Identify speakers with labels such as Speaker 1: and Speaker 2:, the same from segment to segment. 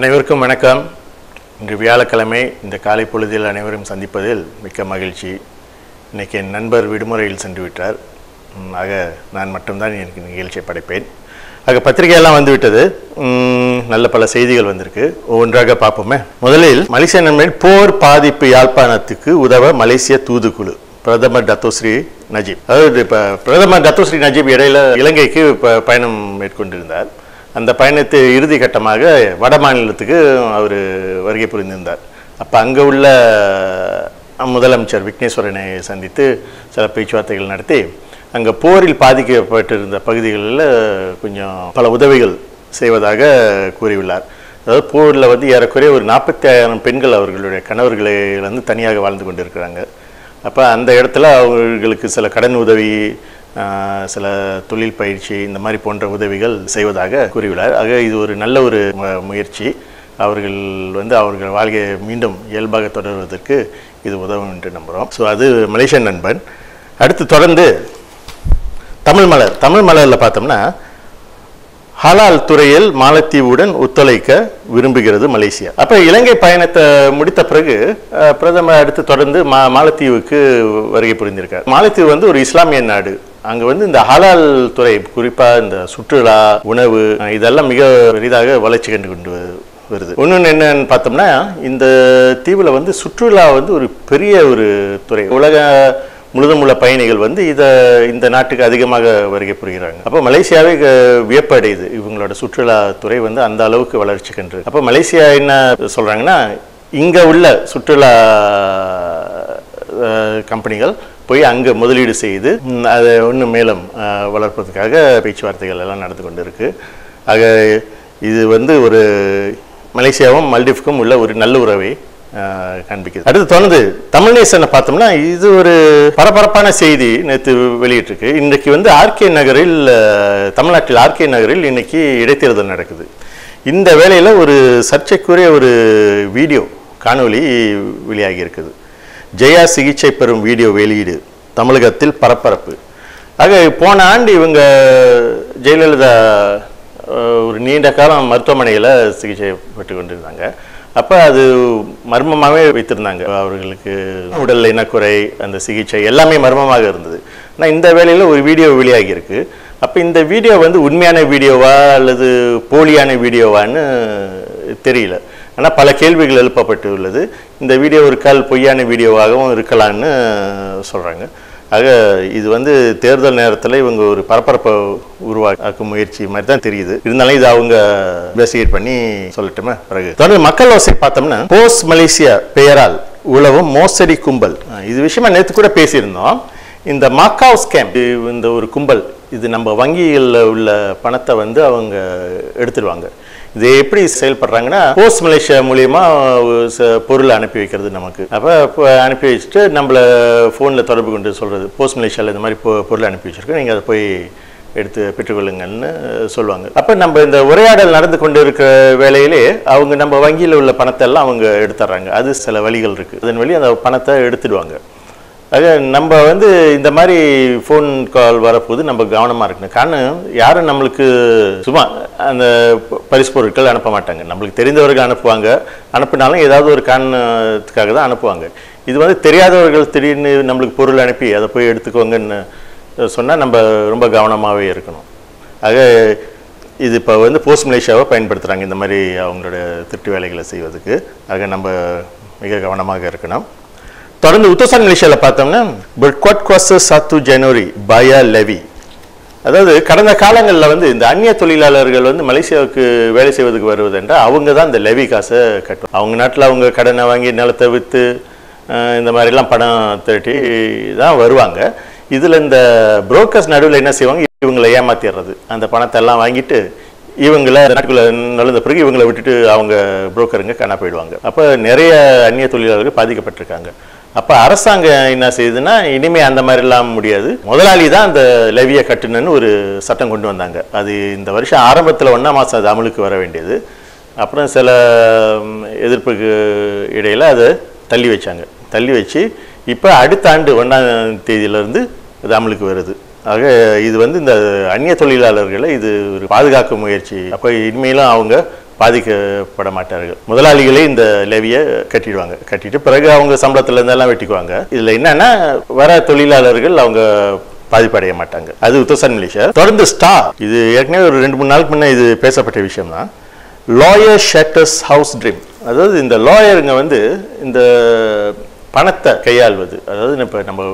Speaker 1: அனைவருக்கும் வணக்கம். இன்று வியாழக்கிழமை இந்த காலை பொழுதில் அனைவரும் சந்திப்பதில் மிக்க மகிழ்ச்சி. இன்னைக்கு என் நண்பர் விடுமுறையில் சென்று விட்டார். ஆக நான் மட்டும்தான் எனக்கு நிகழ்ச்சியை படைப்பேன். ஆக பத்திரிகையெல்லாம் வந்துவிட்டது. நல்ல பல செய்திகள் வந்திருக்கு. ஒவ்வொன்றாக பார்ப்போமே. முதலில் மலேசிய நண்பன் போர் பாதிப்பு யாழ்ப்பாணத்துக்கு உதவ மலேசிய தூதுக்குழு பிரதமர் டத்தோஸ்ரீ நஜீப். அதாவது இப்போ பிரதமர் டத்தோஸ்ரீ நஜீப் இடையில இலங்கைக்கு இப்போ பயணம் மேற்கொண்டிருந்தார். அந்த பயணத்து இறுதி கட்டமாக வட மாநிலத்துக்கு அவர் வருகை புரிந்திருந்தார். அப்போ அங்கே உள்ள முதலமைச்சர் விக்னேஸ்வரனை சந்தித்து சில பேச்சுவார்த்தைகள் நடத்தி அங்கே போரில் பாதிக்கப்பட்டிருந்த பகுதிகளில் கொஞ்சம் பல உதவிகள் செய்வதாக கூறியுள்ளார். அதாவது போரில் வந்து ஏறக்குறைய ஒரு நாற்பத்தி ஆயிரம் பெண்கள் அவர்களுடைய கணவர்களை வந்து தனியாக வாழ்ந்து கொண்டிருக்கிறாங்க. அப்போ அந்த இடத்துல அவர்களுக்கு சில கடன் உதவி சில தொழில் பயிற்சி இந்த மாதிரி போன்ற உதவிகள் செய்வதாக கூறியுள்ளார். ஆக இது ஒரு நல்ல ஒரு முயற்சி. அவர்கள் வந்து அவர்கள் வாழ்க்கையை மீண்டும் இயல்பாக தொடர்வதற்கு இது உதவும் என்று நம்புகிறோம் ஸோ அது மலேசியன் நண்பன். அடுத்து தொடர்ந்து தமிழ் மலர். தமிழ் மலரில் பார்த்தோம்னா ஹலால் துறையில் மாலத்தீவுடன் ஒத்துழைக்க விரும்புகிறது மலேசியா. அப்போ இலங்கை பயணத்தை முடித்த பிறகு பிரதமர் அடுத்து தொடர்ந்து மா மாலத்தீவுக்கு வருகை புரிந்திருக்கார். மாலத்தீவு வந்து ஒரு இஸ்லாமிய நாடு. அங்கே வந்து இந்த ஹலால் துறை குறிப்பாக இந்த சுற்றுலா உணவு இதெல்லாம் மிக பெரிதாக வளர்ச்சி கண்டு கொண்டு வருது. ஒன்று என்னன்னு பார்த்தோம்னா இந்த தீவில் வந்து சுற்றுலா வந்து ஒரு பெரிய ஒரு துறை. உலக முழுதும் உள்ள பயணிகள் வந்து இதை இந்த நாட்டுக்கு அதிகமாக வருகை புரிகிறாங்க. அப்போ மலேசியாவே வியப்படையுது. இவங்களோட சுற்றுலாத்துறை வந்து அந்த அளவுக்கு வளர்ச்சி கன்று அப்போ மலேசியா என்ன சொல்கிறாங்கன்னா இங்கே உள்ள சுற்றுலா கம்பெனிகள் போய் அங்கே முதலீடு செய்து அதை இன்னும் மேலும் வளர்ப்பதற்காக பேச்சுவார்த்தைகள் எல்லாம் நடந்து கொண்டு இருக்குது ஆக இது வந்து ஒரு மலேசியாவும் மல்டிஃப்க்கும் உள்ள ஒரு நல்ல உறவை காண்பிக்குது. அடுத்து தொடர்ந்து தமிழ்நேசனை பார்த்தோம்னா இது ஒரு பரபரப்பான செய்தி நேற்று வெளியிட்டிருக்கு. இன்றைக்கு வந்து ஆர்கே நகரில் தமிழ்நாட்டில் ஆர்கே நகரில் இன்னைக்கு இடைத்தேர்தல் நடக்குது. இந்த வேளையில் ஒரு சர்ச்சைக்குரிய ஒரு வீடியோ காணொளி வெளியாகி இருக்குது. ஜெயா சிகிச்சை பெறும் வீடியோ வெளியீடு தமிழகத்தில் பரபரப்பு. ஆக போன ஆண்டு இவங்க ஜெயலலிதா ஒரு நீண்ட காலம் மருத்துவமனையில் சிகிச்சை பெற்று கொண்டிருந்தாங்க. அப்போ அது மர்மமாகவே வைத்திருந்தாங்க. அவர்களுக்கு உடல் இனக்குறை அந்த சிகிச்சை எல்லாமே மர்மமாக இருந்தது. ஆனால் இந்த வேலையில் ஒரு வீடியோ வெளியாகியிருக்கு. அப்போ இந்த வீடியோ வந்து உண்மையான வீடியோவா அல்லது போலியான வீடியோவான்னு தெரியல. ஆனால் பல கேள்விகள் எழுப்பப்பட்டு உள்ளது இந்த வீடியோ ஒரு கால் பொய்யான வீடியோவாகவும் இருக்கலாம்னு சொல்கிறாங்க ஆக இது வந்து தேர்தல் நேரத்தில் இவங்க ஒரு பரபரப்பை உருவாக்கும் முயற்சி மாதிரி தான் தெரியுது. இருந்தாலும் இது அவங்க இன்வெஸ்டிகேட் பண்ணி சொல்லட்டுமா? பிறகு தொடர்ந்து மக்கள் ஓசை பார்த்தோம்னா போஸ்ட் மலேசியா பெயரால் உழவும் மோசடி கும்பல். இது விஷயமா நேற்று கூட பேசியிருந்தோம். இந்த மாக்காவ் ஸ்கேம் இந்த ஒரு கும்பல் இது நம்ம வங்கிகளில் உள்ள பணத்தை வந்து அவங்க எடுத்துடுவாங்க இது எப்படி செயல்படுறாங்கன்னா போஸ்ட் மலேசியா மூலியமா ச- பொருளை அனுப்பி வைக்கிறது நமக்கு. அப்போ இப்போ அனுப்பி வச்சுட்டு நம்மளை ஃபோனில் தொடர்பு கொண்டு சொல்கிறது போஸ்ட் மலேசியாவில் இந்த மாதிரி பொ- பொருளை அனுப்பி வச்சிருக்கோம். நீங்கள் அதை போய் எடுத்து பெற்றுக்கொள்ளுங்கள்னு சொல்லுவாங்க. அப்போ நம்ம இந்த உரையாடல் நடந்து கொண்டு இருக்கிற வேலையிலே அவங்க நம்ம வங்கியில் உள்ள பணத்தை எல்லாம் அவங்க எடுத்துட்றாங்க அது சில வழிகள் இருக்குது அதன் வழி அந்த பணத்தை எடுத்துடுவாங்க. ஆக நம்ம வந்து இந்த மாதிரி ஃபோன் கால் வரப்போது நம்ம கவனமாக இருக்கணும். காரணம் யாரும் நம்மளுக்கு சும்மா அந்த ப- பரிசு பொருட்கள் அனுப்ப மாட்டாங்க. நம்மளுக்கு தெரிந்தவர்கள் அனுப்புவாங்க. அனுப்பினாலும் ஏதாவது ஒரு காரணத்துக்காக தான் அனுப்புவாங்க. இது வந்து தெரியாதவர்கள் திடீர்னு நம்மளுக்கு பொருள் அனுப்பி அதை போய் எடுத்துக்கோங்கன்னு சொன்னால் நம்ம ரொம்ப கவனமாகவே இருக்கணும். ஆக இது இப்போ வந்து போஸ்ட் மலேசியாவை பயன்படுத்துகிறாங்க இந்த மாதிரி அவங்களோட திருட்டு வேலைகளை செய்வதுக்கு ஆக நம்ம மிக கவனமாக இருக்கணும். தொடர்ந்து உத்தசாங்க மலேசியாவில் பார்த்தோம்னா பெர்க்வாட் குவாச சாத்து ஜனவரி பயா லெவி அதாவது கடந்த காலங்களில் வந்து இந்த அந்நிய தொழிலாளர்கள் வந்து மலேசியாவுக்கு வேலை செய்வதற்கு வருவது என்றால் அவங்க தான் இந்த லெவி காசை கட்டும் அவங்க நாட்டில் அவங்க கடனை வாங்கி நிலத்தை விற்று இந்த மாதிரிலாம் பணம் திரட்டி தான் வருவாங்க. இதில் இந்த புரோக்கர்ஸ் நடுவில் என்ன செய்வாங்க? இவங்களை ஏமாத்திடுறது. அந்த பணத்தை எல்லாம் வாங்கிட்டு இவங்களை நாட்டுக்குள்ள நுழைந்த பிறகு இவங்களை விட்டுட்டு அவங்க புரோக்கருங்க காணா போயிடுவாங்க. அப்போ நிறைய அந்நிய தொழிலாளர்கள் பாதிக்கப்பட்டிருக்காங்க. அப்போ அரசாங்கம் என்ன செய்யுதுன்னா இனிமே அந்த மாதிரிலாம் முடியாது. முதலாளி தான் அந்த லெவியை கட்டணும்னு ஒரு சட்டம் கொண்டு வந்தாங்க. அது இந்த வருஷம் ஆரம்பத்தில் ஒன்றாம் மாதம் அது அமலுக்கு வர வேண்டியது. அப்புறம் சில எதிர்ப்புக்கு இடையில் அதை தள்ளி வச்சாங்க. தள்ளி வச்சு இப்போ அடுத்த ஆண்டு ஒன்றாம் தேதியிலேருந்து அது அமலுக்கு வருது. ஆக இது வந்து இந்த அந்நிய தொழிலாளர்களை இது ஒரு பாதுகாக்கும் முயற்சி. அப்போ இனிமேலும் அவங்க பாதிக்கப்பட மாட்டார்கள் முதலாளிகளே இந்த லேவியை கட்டிடுவாங்க. கட்டிட்டு பிறகு அவங்க சம்பளத்துல இருந்தெல்லாம் வெட்டிக்குவாங்க. இதுல என்னன்னா வர தொழிலாளர்கள் அவங்க பாதிப்படைய மாட்டாங்க. அது உத்தரசன் மலேசியா தொடர்ந்து ஸ்டா இது ஏற்கனவே ஒரு ரெண்டு மூணு நாளுக்கு முன்னே இது பேசப்பட்ட விஷயம் தான் லாயர் ஷட்டர்ஸ் ஹவுஸ் ட்ரீம் அதாவது இந்த லாயருங்க வந்து இந்த பணத்தை கையாள்வது. அதாவது இப்போ நம்ம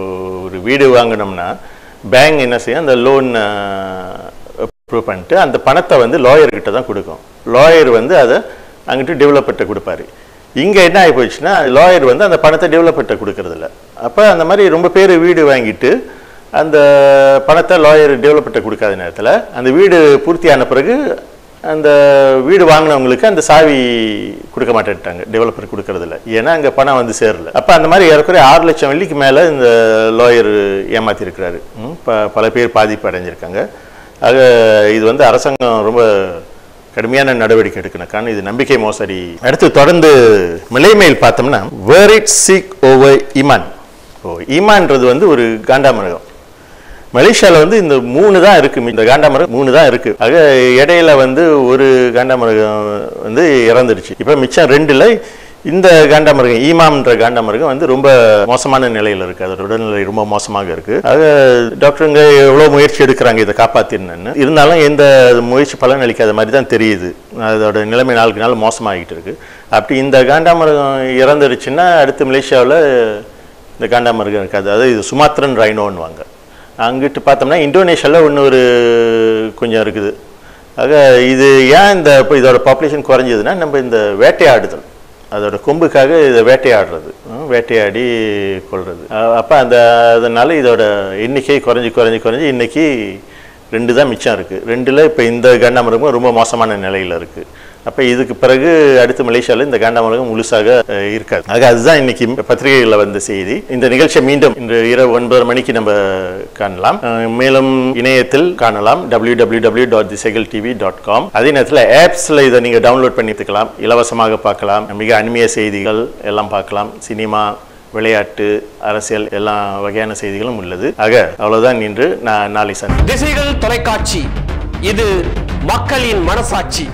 Speaker 1: ஒரு வீடு வாங்கினோம்னா பேங்க் என்ன செய்யும்? அந்த லோன் அப்ரூவ் பண்ணிட்டு அந்த பணத்தை வந்து லாயர்கிட்ட தான் கொடுக்கும். லாயர் வந்து அதை அங்கிட்டு டெவலப்பர்கிட்ட கொடுப்பாரு. இங்கே என்ன ஆகி போயிடுச்சுன்னா லாயர் வந்து அந்த பணத்தை டெவலப்பர்கிட்ட கொடுக்கறதில்ல. அப்போ அந்த மாதிரி ரொம்ப பேர் வீடு வாங்கிட்டு அந்த பணத்தை லாயர் டெவலப்பர்கிட்ட கொடுக்காத நேரத்தில் அந்த வீடு பூர்த்தியான பிறகு அந்த வீடு வாங்கினவங்களுக்கு அந்த சாவி கொடுக்க மாட்டேன்ட்டாங்க. டெவலப்பர் கொடுக்கறதில்ல. ஏன்னா அங்கே பணம் வந்து சேரல. அப்போ அந்த மாதிரி ஏறக்குறைய ஆறு லட்சம் வெள்ளிக்கு மேலே இந்த லாயர் ஏமாற்றிருக்கிறாரு ப- பல பேர் பாதிப்பு அடைஞ்சிருக்காங்க. ஆக இது வந்து அரசாங்கம் ரொம்ப கடுமையான நடவடிக்கை எடுக்கணும். காரணம் இது நம்பிக்கை மோசடி. அடுத்து தொடர்ந்து மிலைமையில் பார்த்தோம்னா வேர் இட் சீக் ஓவர் இமான் ஓ இமான்றது வந்து ஒரு காண்டாமிருகம் மலேசியாவில் வந்து இந்த மூணு தான் இருக்கு. இந்த காண்டாமிருகம் மூணு தான் இருக்கு. ஆக இடையில வந்து ஒரு காண்டாமிருகம் வந்து இறந்துடுச்சு. இப்போ மிச்சம் ரெண்டுல இந்த காண்டாமிருகம் ஈமாம்ன்ற காண்டாமிருகம் வந்து ரொம்ப மோசமான நிலையில் இருக்கு. அதோட உடல்நிலை ரொம்ப மோசமாக இருக்கு. ஆக டாக்டருங்க எவ்வளோ முயற்சி எடுக்கிறாங்க இதை காப்பாத்தின்னு இருந்தாலும் எந்த முயற்சி பலன் அளிக்காத மாதிரி தான் தெரியுது. அதோட நிலைமை நாளுக்கு நாள் மோசமாகிட்டு இருக்கு. அப்படி இந்த காண்டாமிருகம் இறந்துருச்சுன்னா அடுத்து மலேசியாவில் இந்த காண்டாமிருகம் இருக்காது. அதாவது இது சுமாத்திரன் ரைனோன்னுவாங்க. அங்கிட்டு பார்த்தோம்னா இந்தோனேஷியாவில் இன்னொரு கொஞ்சம் இருக்குது. ஆக இது ஏன் இந்த இப்போ இதோட பாப்புலேஷன் குறைஞ்சதுன்னா நம்ம இந்த வேட்டையாடுதல். அதோட கொம்புக்காக இதை வேட்டையாடுறது வேட்டையாடி கொள்வது அப்போ அந்த அதனால் இதோட எண்ணிக்கை குறைஞ்சி குறைஞ்சி குறைஞ்சி இன்றைக்கி ரெண்டு தான் மிச்சம் இருக்குது ரெண்டில் இப்போ இந்த காண்டாமிருகம் ரொம்ப மோசமான நிலையில் இருக்குது அப்போ இதுக்கு பிறகு அடுத்து மலேசியாவில் இந்த காண்டாமிருகம் முழுசாக இருக்காது. ஆக அதுதான் இன்னைக்கு பத்திரிகைகளில் வந்த செய்தி. இந்த நிகழ்ச்சியை மீண்டும் இன்று இரவு ஒன்பது மணிக்கு நம்ம காணலாம். மேலும் இணையத்தில் காணலாம். W W W dot sekal TV dot com அதே நேரத்தில் ஆப்ஸில் இதை நீங்கள் டவுன்லோட் பண்ணிக்கலாம் இலவசமாக பார்க்கலாம். மிக அண்மைய செய்திகள் எல்லாம் பார்க்கலாம். சினிமா விளையாட்டு அரசியல் எல்லா வகையான செய்திகளும் உள்ளது. ஆக அவ்வளவுதான் இன்று நான் நாளை சந்தி
Speaker 2: திசைகள் தொலைக்காட்சி. இது மக்களின் மனசாட்சி.